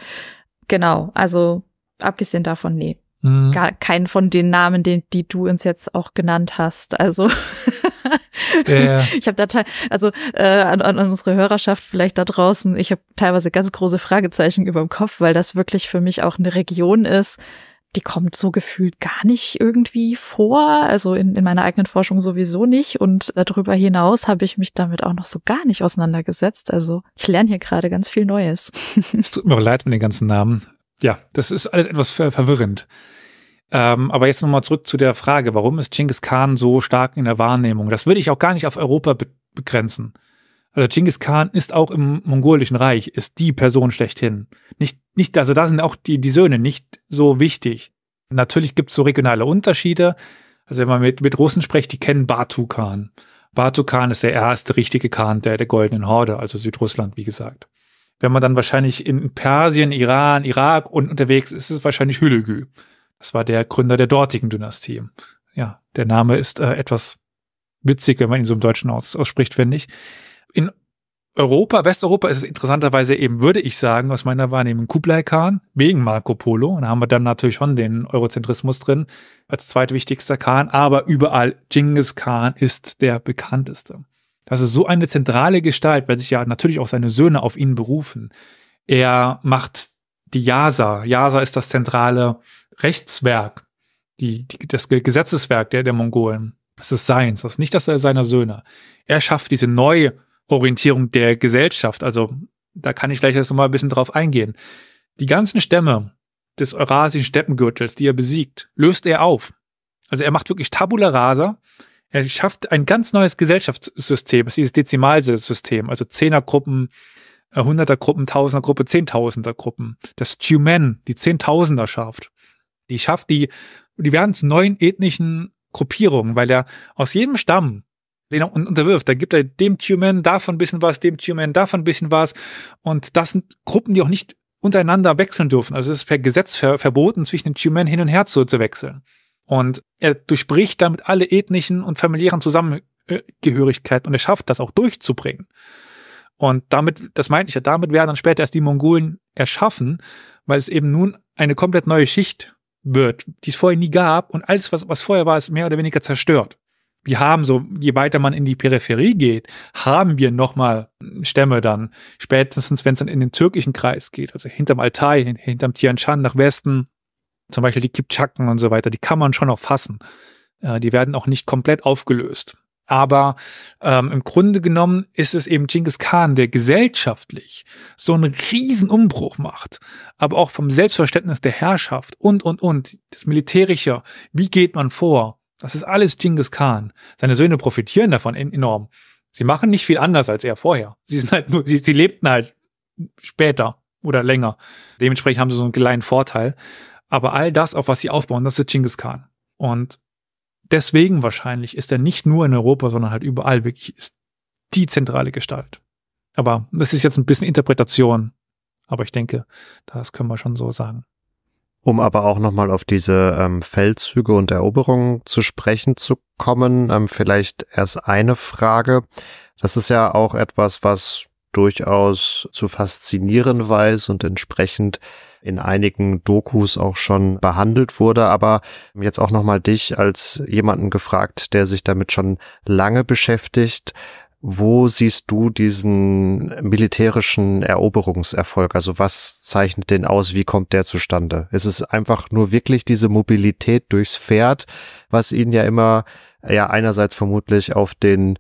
Genau, also abgesehen davon, nee. Mhm. Gar keinen von den Namen, den, die du uns jetzt auch genannt hast. Also ja. ich habe da also äh, an, an unsere Hörerschaft vielleicht da draußen, ich habe teilweise ganz große Fragezeichen über dem Kopf, weil das wirklich für mich auch eine Region ist, die kommt so gefühlt gar nicht irgendwie vor. Also in, in meiner eigenen Forschung sowieso nicht. Und darüber hinaus habe ich mich damit auch noch so gar nicht auseinandergesetzt. Also ich lerne hier gerade ganz viel Neues. Es tut mir leid mit den ganzen Namen ja, das ist alles etwas ver verwirrend. Ähm, aber jetzt nochmal zurück zu der Frage, warum ist Genghis Khan so stark in der Wahrnehmung? Das würde ich auch gar nicht auf Europa be begrenzen. Also Genghis Khan ist auch im mongolischen Reich, ist die Person schlechthin. Nicht, nicht, also da sind auch die, die Söhne nicht so wichtig. Natürlich gibt es so regionale Unterschiede. Also wenn man mit, mit Russen spricht, die kennen Batu Khan. Batu Khan ist der erste richtige Khan der, der Goldenen Horde, also Südrussland, wie gesagt wenn man dann wahrscheinlich in Persien, Iran, Irak und unterwegs ist, ist es wahrscheinlich Hülegü. Das war der Gründer der dortigen Dynastie. Ja, der Name ist äh, etwas witzig, wenn man ihn so im Deutschen aus, ausspricht, finde ich. In Europa, Westeuropa ist es interessanterweise eben, würde ich sagen, aus meiner Wahrnehmung Kublai Khan, wegen Marco Polo. Und da haben wir dann natürlich schon den Eurozentrismus drin als zweitwichtigster Khan, aber überall Genghis Khan ist der bekannteste. Das ist so eine zentrale Gestalt, weil sich ja natürlich auch seine Söhne auf ihn berufen. Er macht die Yasa. Yasa ist das zentrale Rechtswerk, die, die, das Gesetzeswerk der, der Mongolen. Das ist seins, das ist nicht das seiner Söhne. Er schafft diese Neuorientierung der Gesellschaft. Also da kann ich gleich erst noch mal ein bisschen drauf eingehen. Die ganzen Stämme des Eurasischen Steppengürtels, die er besiegt, löst er auf. Also er macht wirklich Tabula rasa er schafft ein ganz neues Gesellschaftssystem, das ist dieses Dezimalsystem, also Zehnergruppen, äh, Hundertergruppen, Tausendergruppe, Zehntausender-Gruppen. Das Tumen, die Zehntausenderschaft. Die schafft die, die werden zu neuen ethnischen Gruppierungen, weil er aus jedem Stamm den er unterwirft. Da gibt er dem Tumen davon ein bisschen was, dem Tumen davon ein bisschen was. Und das sind Gruppen, die auch nicht untereinander wechseln dürfen. Also es ist per Gesetz ver verboten, zwischen den Tumen hin und her zu, zu wechseln. Und er durchbricht damit alle ethnischen und familiären Zusammengehörigkeiten und er schafft das auch durchzubringen. Und damit, das meinte ich ja, damit werden dann später erst die Mongolen erschaffen, weil es eben nun eine komplett neue Schicht wird, die es vorher nie gab und alles, was, was vorher war, ist mehr oder weniger zerstört. Wir haben so, je weiter man in die Peripherie geht, haben wir nochmal Stämme dann, spätestens wenn es dann in den türkischen Kreis geht, also hinterm Altai, hinterm Tian Shan nach Westen, zum Beispiel die Kipchaken und so weiter, die kann man schon noch fassen. Äh, die werden auch nicht komplett aufgelöst. Aber ähm, im Grunde genommen ist es eben Genghis Khan, der gesellschaftlich so einen riesen Umbruch macht, aber auch vom Selbstverständnis der Herrschaft und, und, und, das Militärische, wie geht man vor, das ist alles Genghis Khan. Seine Söhne profitieren davon enorm. Sie machen nicht viel anders als er vorher. Sie sind halt nur, sie, sie lebten halt später oder länger. Dementsprechend haben sie so einen kleinen Vorteil. Aber all das, auf was sie aufbauen, das ist Genghis Khan. Und deswegen wahrscheinlich ist er nicht nur in Europa, sondern halt überall wirklich ist die zentrale Gestalt. Aber das ist jetzt ein bisschen Interpretation. Aber ich denke, das können wir schon so sagen. Um aber auch nochmal auf diese ähm, Feldzüge und Eroberungen zu sprechen zu kommen, ähm, vielleicht erst eine Frage. Das ist ja auch etwas, was durchaus zu faszinieren weiß und entsprechend in einigen Dokus auch schon behandelt wurde, aber jetzt auch nochmal dich als jemanden gefragt, der sich damit schon lange beschäftigt. Wo siehst du diesen militärischen Eroberungserfolg? Also was zeichnet den aus? Wie kommt der zustande? Ist es einfach nur wirklich diese Mobilität durchs Pferd, was ihnen ja immer ja einerseits vermutlich auf den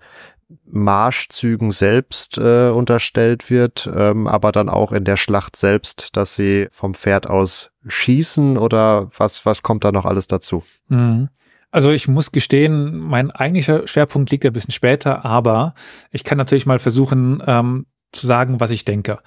Marschzügen selbst äh, unterstellt wird, ähm, aber dann auch in der Schlacht selbst, dass sie vom Pferd aus schießen oder was, was kommt da noch alles dazu? Mhm. Also ich muss gestehen, mein eigentlicher Schwerpunkt liegt ein bisschen später, aber ich kann natürlich mal versuchen ähm, zu sagen, was ich denke.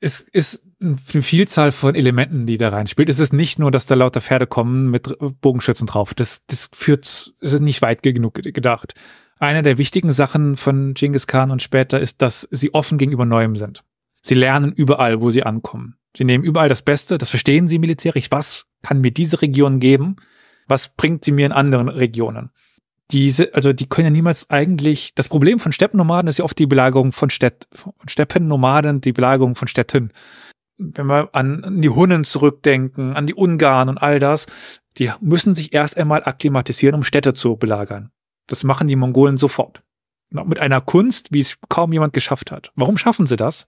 Es ist eine Vielzahl von Elementen, die da reinspielt. Es ist nicht nur, dass da lauter Pferde kommen mit Bogenschützen drauf. Das, das führt, es ist nicht weit genug gedacht. Eine der wichtigen Sachen von Genghis Khan und später ist, dass sie offen gegenüber Neuem sind. Sie lernen überall, wo sie ankommen. Sie nehmen überall das Beste, das verstehen sie militärisch. Was kann mir diese Region geben? Was bringt sie mir in anderen Regionen? Diese, also die können ja niemals eigentlich, das Problem von Steppennomaden ist ja oft die Belagerung von, Städt, von Steppennomaden, die Belagerung von Städten. Wenn wir an die Hunnen zurückdenken, an die Ungarn und all das, die müssen sich erst einmal akklimatisieren, um Städte zu belagern. Das machen die Mongolen sofort. Mit einer Kunst, wie es kaum jemand geschafft hat. Warum schaffen sie das?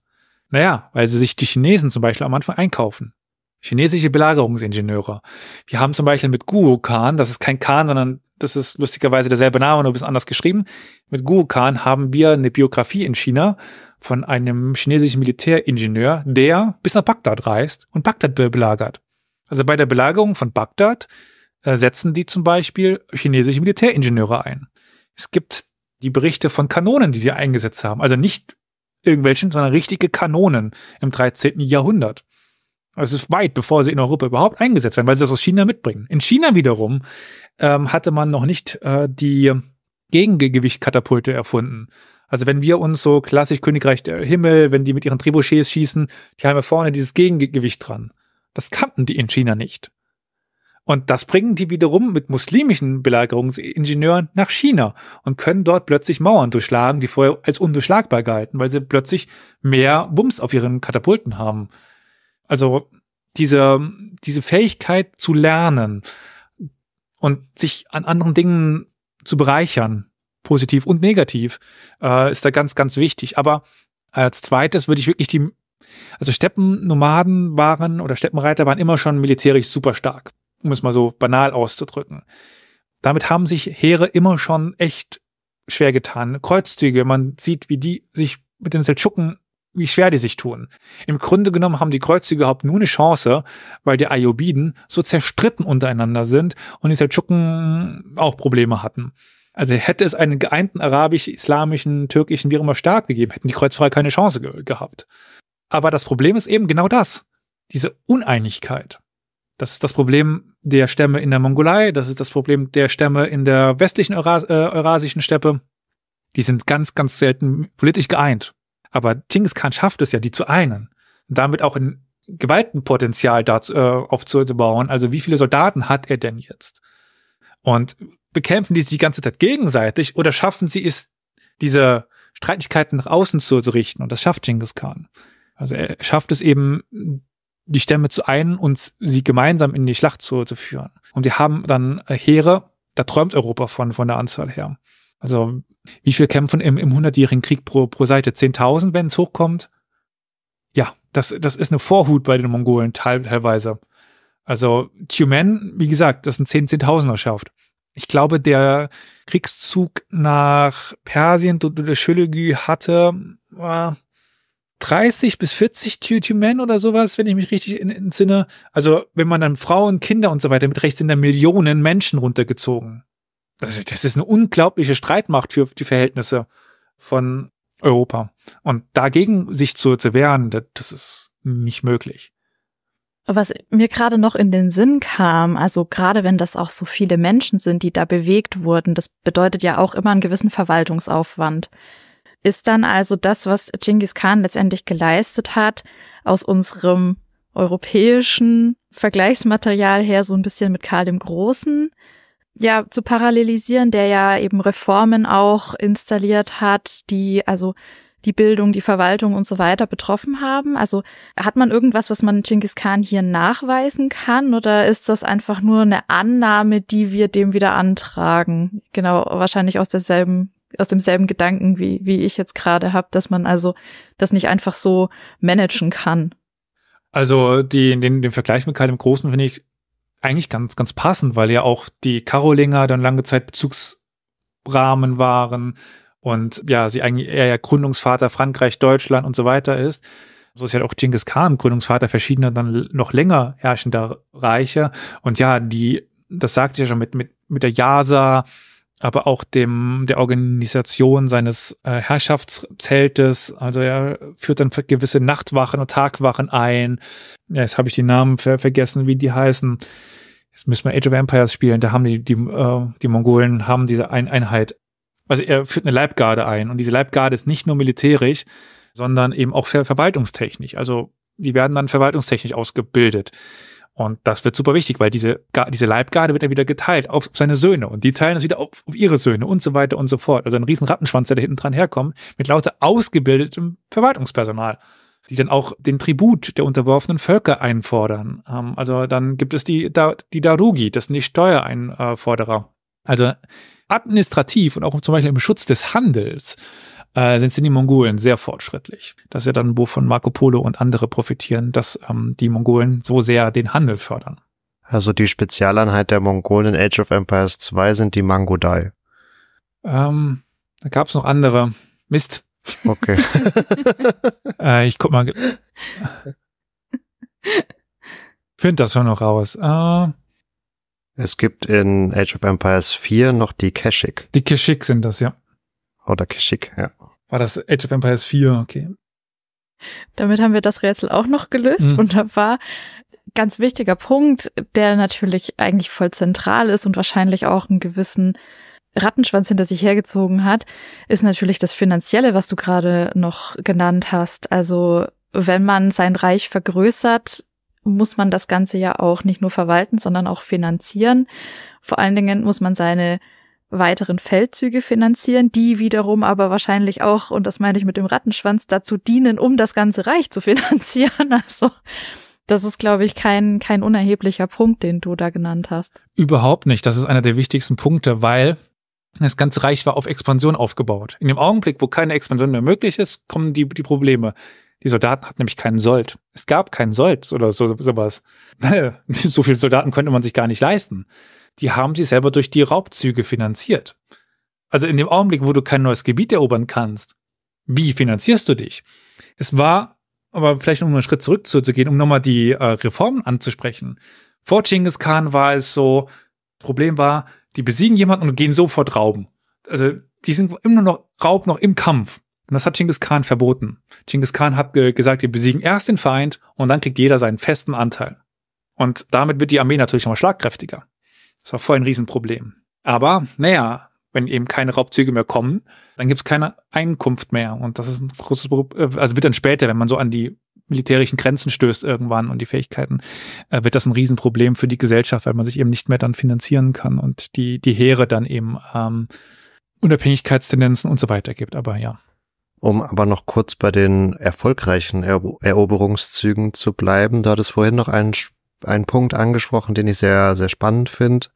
Naja, weil sie sich die Chinesen zum Beispiel am Anfang einkaufen. Chinesische Belagerungsingenieure. Wir haben zum Beispiel mit Guo Khan, das ist kein Khan, sondern das ist lustigerweise derselbe Name, nur ein bisschen anders geschrieben. Mit Guo Khan haben wir eine Biografie in China von einem chinesischen Militäringenieur, der bis nach Bagdad reist und Bagdad belagert. Also bei der Belagerung von Bagdad äh, setzen die zum Beispiel chinesische Militäringenieure ein. Es gibt die Berichte von Kanonen, die sie eingesetzt haben. Also nicht irgendwelchen, sondern richtige Kanonen im 13. Jahrhundert. Es ist weit, bevor sie in Europa überhaupt eingesetzt werden, weil sie das aus China mitbringen. In China wiederum ähm, hatte man noch nicht äh, die Gegengewichtkatapulte erfunden. Also wenn wir uns so klassisch Königreich der Himmel, wenn die mit ihren Trebuchets schießen, die haben ja vorne dieses Gegengewicht dran. Das kannten die in China nicht. Und das bringen die wiederum mit muslimischen Belagerungsingenieuren nach China und können dort plötzlich Mauern durchschlagen, die vorher als undurchschlagbar galten, weil sie plötzlich mehr Bums auf ihren Katapulten haben. Also diese, diese Fähigkeit zu lernen und sich an anderen Dingen zu bereichern, positiv und negativ, äh, ist da ganz, ganz wichtig. Aber als zweites würde ich wirklich die, also Steppennomaden waren oder Steppenreiter waren immer schon militärisch super stark um es mal so banal auszudrücken. Damit haben sich Heere immer schon echt schwer getan. Kreuzzüge, man sieht, wie die sich mit den Seldschuken, wie schwer die sich tun. Im Grunde genommen haben die Kreuzzüge überhaupt nur eine Chance, weil die Ayubiden so zerstritten untereinander sind und die Seldschuken auch Probleme hatten. Also hätte es einen geeinten arabisch-islamischen, türkischen, wie immer Staat gegeben, hätten die Kreuzfahrer keine Chance ge gehabt. Aber das Problem ist eben genau das. Diese Uneinigkeit. Das ist das Problem der Stämme in der Mongolei, das ist das Problem der Stämme in der westlichen Euras äh, Eurasischen Steppe. Die sind ganz, ganz selten politisch geeint. Aber Genghis Khan schafft es ja, die zu einen. Damit auch ein Gewaltenpotenzial dazu, äh, aufzubauen. Also wie viele Soldaten hat er denn jetzt? Und bekämpfen die sich die ganze Zeit gegenseitig oder schaffen sie es, diese Streitigkeiten nach außen zu richten? Und das schafft Genghis Khan. Also er schafft es eben, die Stämme zu einen und sie gemeinsam in die Schlacht zu, zu führen. Und die haben dann Heere, da träumt Europa von, von der Anzahl her. Also wie viel kämpfen im, im 100-jährigen Krieg pro, pro Seite? 10.000, wenn es hochkommt? Ja, das, das ist eine Vorhut bei den Mongolen teilweise. Also Tumen, wie gesagt, das sind 10, 10.000er schafft. Ich glaube, der Kriegszug nach Persien, der Schüllegü hatte äh, 30 bis 40 Tumen oder sowas, wenn ich mich richtig entsinne. Also wenn man dann Frauen, Kinder und so weiter mit recht sind da Millionen Menschen runtergezogen. Das ist, das ist eine unglaubliche Streitmacht für die Verhältnisse von Europa. Und dagegen sich zu, zu wehren, das ist nicht möglich. Was mir gerade noch in den Sinn kam, also gerade wenn das auch so viele Menschen sind, die da bewegt wurden, das bedeutet ja auch immer einen gewissen Verwaltungsaufwand. Ist dann also das, was Genghis Khan letztendlich geleistet hat, aus unserem europäischen Vergleichsmaterial her so ein bisschen mit Karl dem Großen ja zu parallelisieren, der ja eben Reformen auch installiert hat, die also die Bildung, die Verwaltung und so weiter betroffen haben? Also hat man irgendwas, was man Genghis Khan hier nachweisen kann oder ist das einfach nur eine Annahme, die wir dem wieder antragen? Genau, wahrscheinlich aus derselben aus demselben Gedanken, wie, wie ich jetzt gerade habe, dass man also das nicht einfach so managen kann. Also die, den, den Vergleich mit Karl dem Großen finde ich eigentlich ganz, ganz passend, weil ja auch die Karolinger dann lange Zeit Bezugsrahmen waren und ja, sie eigentlich eher ja Gründungsvater Frankreich, Deutschland und so weiter ist. So ist ja auch Genghis Khan Gründungsvater verschiedener dann noch länger herrschender Reiche. Und ja, die, das sagt ja schon mit, mit, mit der Jasa, aber auch dem, der Organisation seines äh, Herrschaftszeltes. Also er führt dann gewisse Nachtwachen und Tagwachen ein. Ja, jetzt habe ich die Namen ver vergessen, wie die heißen. Jetzt müssen wir Age of Empires spielen. Da haben die, die, äh, die Mongolen haben diese ein Einheit. Also er führt eine Leibgarde ein. Und diese Leibgarde ist nicht nur militärisch, sondern eben auch ver verwaltungstechnisch. Also die werden dann verwaltungstechnisch ausgebildet. Und das wird super wichtig, weil diese, diese Leibgarde wird dann wieder geteilt auf seine Söhne und die teilen das wieder auf, auf ihre Söhne und so weiter und so fort. Also ein riesen Rattenschwanz, der da hinten dran herkommt, mit lauter ausgebildetem Verwaltungspersonal, die dann auch den Tribut der unterworfenen Völker einfordern. Ähm, also dann gibt es die, die Darugi, das sind die Steuereinforderer. Also administrativ und auch zum Beispiel im Schutz des Handels äh, sind, sind die Mongolen sehr fortschrittlich. Das ist ja dann, wovon Marco Polo und andere profitieren, dass ähm, die Mongolen so sehr den Handel fördern. Also die Spezialeinheit der Mongolen in Age of Empires 2 sind die Mangodai. Ähm, da gab es noch andere. Mist. Okay. äh, ich guck mal. Find das schon noch raus. Äh, es gibt in Age of Empires 4 noch die Keshik. Die Keshik sind das, ja. Oder Keshik, ja. War das Age of Empires 4, okay. Damit haben wir das Rätsel auch noch gelöst. Mhm. Wunderbar. Ganz wichtiger Punkt, der natürlich eigentlich voll zentral ist und wahrscheinlich auch einen gewissen Rattenschwanz hinter sich hergezogen hat, ist natürlich das Finanzielle, was du gerade noch genannt hast. Also wenn man sein Reich vergrößert, muss man das Ganze ja auch nicht nur verwalten, sondern auch finanzieren. Vor allen Dingen muss man seine weiteren Feldzüge finanzieren, die wiederum aber wahrscheinlich auch, und das meine ich mit dem Rattenschwanz, dazu dienen, um das ganze Reich zu finanzieren. Also das ist, glaube ich, kein, kein unerheblicher Punkt, den du da genannt hast. Überhaupt nicht. Das ist einer der wichtigsten Punkte, weil das ganze Reich war auf Expansion aufgebaut. In dem Augenblick, wo keine Expansion mehr möglich ist, kommen die, die Probleme. Die Soldaten hatten nämlich keinen Sold. Es gab keinen Sold oder so, sowas. so viele Soldaten könnte man sich gar nicht leisten die haben sich selber durch die Raubzüge finanziert. Also in dem Augenblick, wo du kein neues Gebiet erobern kannst, wie finanzierst du dich? Es war, aber vielleicht um einen Schritt zurückzugehen, um nochmal die äh, Reformen anzusprechen. Vor Genghis Khan war es so, Problem war, die besiegen jemanden und gehen sofort rauben. Also die sind immer noch Raub noch im Kampf. Und das hat Genghis Khan verboten. Genghis Khan hat ge gesagt, wir besiegen erst den Feind und dann kriegt jeder seinen festen Anteil. Und damit wird die Armee natürlich nochmal schlagkräftiger. Das war vorher ein Riesenproblem. Aber, naja, Wenn eben keine Raubzüge mehr kommen, dann gibt es keine Einkunft mehr. Und das ist ein großes Problem. Äh, also wird dann später, wenn man so an die militärischen Grenzen stößt irgendwann und die Fähigkeiten, äh, wird das ein Riesenproblem für die Gesellschaft, weil man sich eben nicht mehr dann finanzieren kann und die, die Heere dann eben ähm, Unabhängigkeitstendenzen und so weiter gibt. Aber ja. Um aber noch kurz bei den erfolgreichen Eroberungszügen zu bleiben, da hat es vorhin noch einen, einen Punkt angesprochen, den ich sehr, sehr spannend finde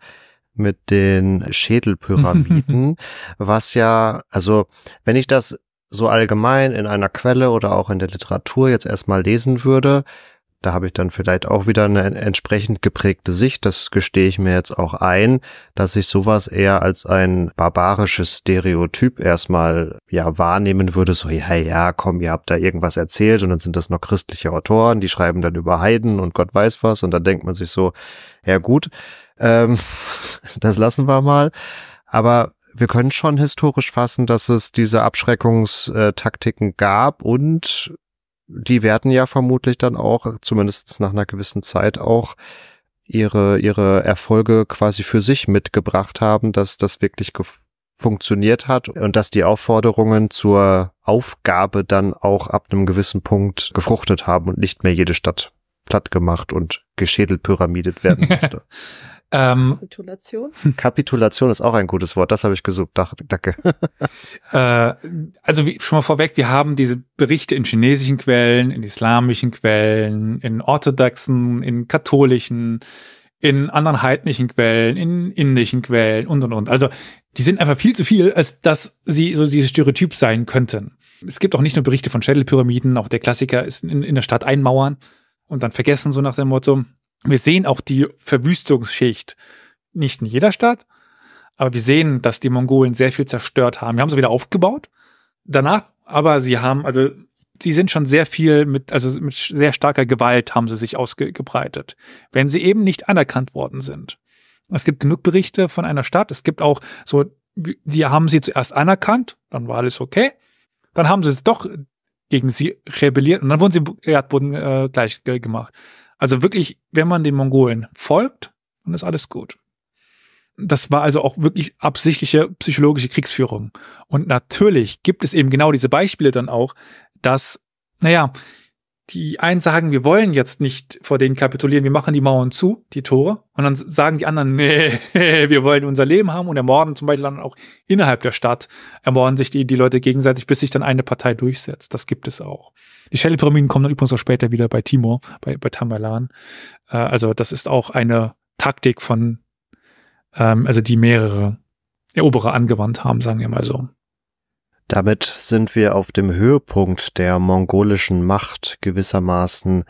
mit den Schädelpyramiden, was ja, also wenn ich das so allgemein in einer Quelle oder auch in der Literatur jetzt erstmal lesen würde, da habe ich dann vielleicht auch wieder eine entsprechend geprägte Sicht, das gestehe ich mir jetzt auch ein, dass ich sowas eher als ein barbarisches Stereotyp erstmal ja wahrnehmen würde, so ja, ja, komm, ihr habt da irgendwas erzählt und dann sind das noch christliche Autoren, die schreiben dann über Heiden und Gott weiß was. Und dann denkt man sich so, ja gut, ähm, das lassen wir mal. Aber wir können schon historisch fassen, dass es diese Abschreckungstaktiken gab und die werden ja vermutlich dann auch, zumindest nach einer gewissen Zeit auch, ihre, ihre Erfolge quasi für sich mitgebracht haben, dass das wirklich funktioniert hat und dass die Aufforderungen zur Aufgabe dann auch ab einem gewissen Punkt gefruchtet haben und nicht mehr jede Stadt platt gemacht und geschädelpyramidet werden musste. Ähm, Kapitulation? Kapitulation ist auch ein gutes Wort, das habe ich gesucht, danke. äh, also wie, schon mal vorweg, wir haben diese Berichte in chinesischen Quellen, in islamischen Quellen, in orthodoxen, in katholischen, in anderen heidnischen Quellen, in indischen Quellen und und und. Also die sind einfach viel zu viel, als dass sie so dieses Stereotyp sein könnten. Es gibt auch nicht nur Berichte von Schädelpyramiden, auch der Klassiker ist in, in der Stadt einmauern und dann vergessen, so nach dem Motto. Wir sehen auch die Verwüstungsschicht nicht in jeder Stadt, aber wir sehen, dass die Mongolen sehr viel zerstört haben. Wir haben sie wieder aufgebaut. Danach, aber sie haben, also sie sind schon sehr viel mit, also mit sehr starker Gewalt haben sie sich ausgebreitet, wenn sie eben nicht anerkannt worden sind. Es gibt genug Berichte von einer Stadt. Es gibt auch so, sie haben sie zuerst anerkannt, dann war alles okay. Dann haben sie doch gegen sie rebelliert und dann wurden sie Erdboden äh, gleich gemacht. Also wirklich, wenn man den Mongolen folgt, dann ist alles gut. Das war also auch wirklich absichtliche psychologische Kriegsführung. Und natürlich gibt es eben genau diese Beispiele dann auch, dass, naja, die einen sagen, wir wollen jetzt nicht vor denen kapitulieren, wir machen die Mauern zu, die Tore. Und dann sagen die anderen, nee, wir wollen unser Leben haben und ermorden zum Beispiel dann auch innerhalb der Stadt, ermorden sich die, die Leute gegenseitig, bis sich dann eine Partei durchsetzt. Das gibt es auch. Die Shell-Pyramiden kommen dann übrigens auch später wieder bei Timor, bei, bei Tamerlan. Äh, also das ist auch eine Taktik von, ähm, also die mehrere Eroberer angewandt haben, sagen wir mal so. Damit sind wir auf dem Höhepunkt der mongolischen Macht gewissermaßen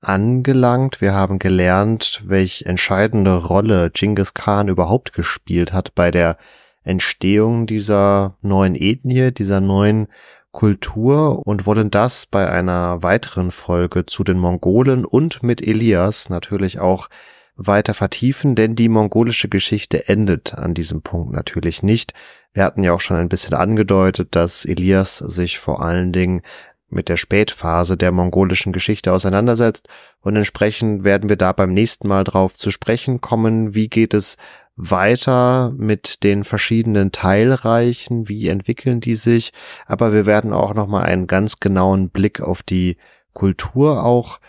angelangt. Wir haben gelernt, welch entscheidende Rolle Genghis Khan überhaupt gespielt hat bei der Entstehung dieser neuen Ethnie, dieser neuen Kultur und wollen das bei einer weiteren Folge zu den Mongolen und mit Elias natürlich auch weiter vertiefen, denn die mongolische Geschichte endet an diesem Punkt natürlich nicht. Wir hatten ja auch schon ein bisschen angedeutet, dass Elias sich vor allen Dingen mit der Spätphase der mongolischen Geschichte auseinandersetzt. Und entsprechend werden wir da beim nächsten Mal drauf zu sprechen kommen, wie geht es weiter mit den verschiedenen Teilreichen, wie entwickeln die sich, aber wir werden auch noch mal einen ganz genauen Blick auf die Kultur auch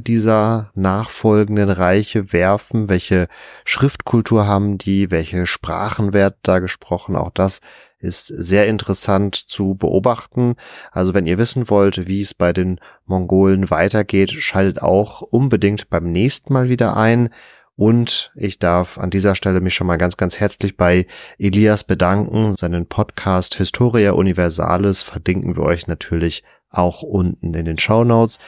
dieser nachfolgenden Reiche werfen? Welche Schriftkultur haben die? Welche Sprachen werden da gesprochen? Auch das ist sehr interessant zu beobachten. Also wenn ihr wissen wollt, wie es bei den Mongolen weitergeht, schaltet auch unbedingt beim nächsten Mal wieder ein. Und ich darf an dieser Stelle mich schon mal ganz, ganz herzlich bei Elias bedanken. Seinen Podcast Historia Universalis verlinken wir euch natürlich auch unten in den Show Notes.